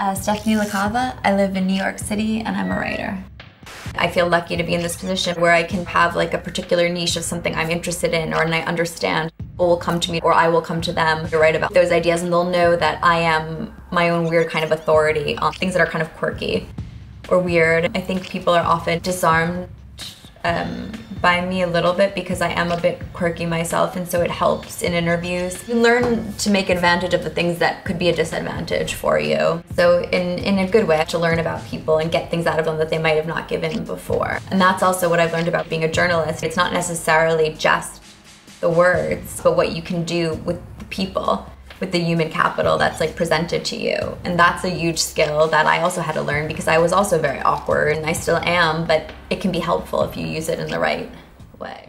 Uh, Stephanie LaCava. I live in New York City and I'm a writer. I feel lucky to be in this position where I can have like a particular niche of something I'm interested in or and I understand people will come to me or I will come to them to write about those ideas and they'll know that I am my own weird kind of authority on things that are kind of quirky or weird. I think people are often disarmed um, by me a little bit because I am a bit quirky myself and so it helps in interviews. You learn to make advantage of the things that could be a disadvantage for you. So in, in a good way to learn about people and get things out of them that they might have not given before. And that's also what I've learned about being a journalist. It's not necessarily just the words, but what you can do with the people with the human capital that's like presented to you. And that's a huge skill that I also had to learn because I was also very awkward and I still am, but it can be helpful if you use it in the right way.